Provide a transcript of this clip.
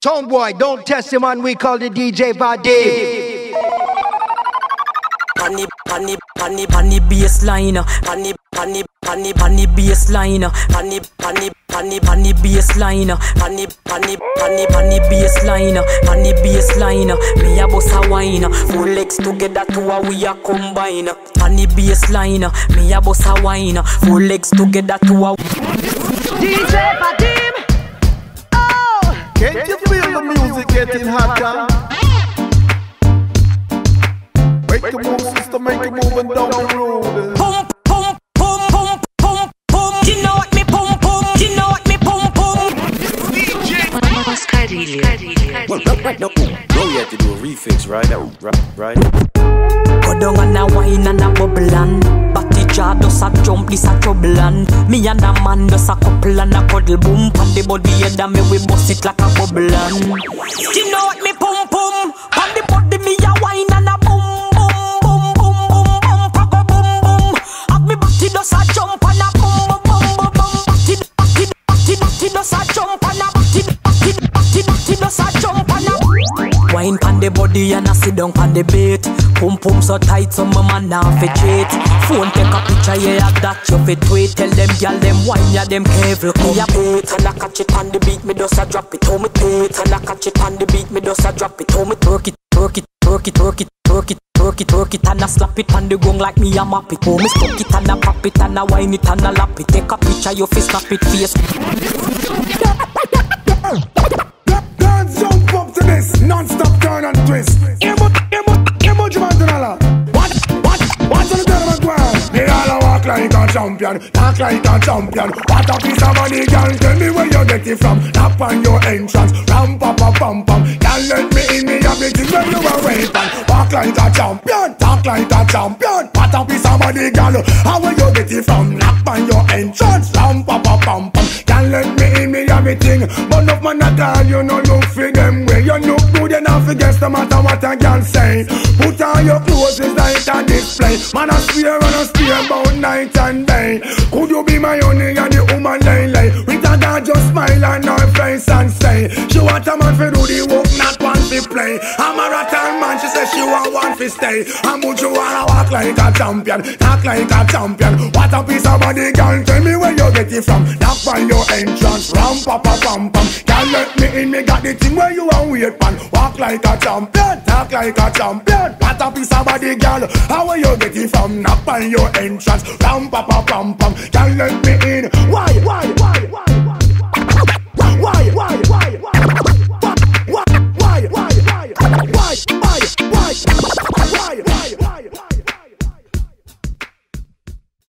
Tomboy, don't test him on we call the DJ Vadim. Panny, panny, panny, panny baseline. Panny, panny, panny, panny baseline. Panny, panny, panny, panny baseline. Panny, panny, panny, panny baseline. Panny baseline. Me a boss a wine. Full legs together to a we a combine. Panny baseline. Me a boss a wine. Full legs together to a. DJ Vadim. Can't you feel the music getting hotter? Make a move, sister, make a move and down the road. Pum, pum, pum, pum, pum, pum. You know what me pum, pum. You know what me pum, pum. Well, no, no, no, no, you have to do a refix, right? That, right, right? Go down and a wine and a bubble and this a trouble and Me and a man does a couple and a cuddle boom Pan the body head and me we bust it like a bubble and. You know what me pum Wine pan the body and a sit down pan the bait Pum pum so tight so my man now fi treat Phone take a picture yeah that you fi tweet Tell them gyal them wine yeah them careful Me a beat and I catch it on the beat me just a drop it How me beat and I catch it on the beat me just a drop it How me twerk it twerk it twerk it twerk it twerk it twerk it twerk it. And I slap it on the gong like me a map it. How me stuck it and I pop it and I wine it and I lap it. Take a picture you fi snap it face turn and twist. Emo, emo, emo, Jumantanala. What, what, what's on the turn of ground? They all a walk like a champion, talk like a champion. What a piece of money, girl. Tell me where you get it from. Tap on your entrance, ram pa pa pam pam. Girl, let me in, me everything where you are waiting. Walk like a champion, talk like a champion. What a piece of money, girl. How where you get it from? Tap on your entrance, ram pa pa pam pam. Girl, let me in, me everything. But enough man at all, you no to guess no matter what a girl say. Put on your clothes, it's like a display. Man, I swear and I steer about night and day. Could you be my honey and the woman lay? With a girl just smile on her face and say, She want a man for do the work, not one to play. A rattan man, she say she want one to stay. And would you wanna walk like a champion, talk like a champion? What a piece of body, girl, tell me where you get it from. On your entrance, ram pa pa pam pam. Girl, let me in, me got the thing where you want wait pan. Walk like a champion, talk like a champion. What a piece of body, girl, how where you get it from? Knock on your entrance, ram pa pa pam pam. Girl, let me in.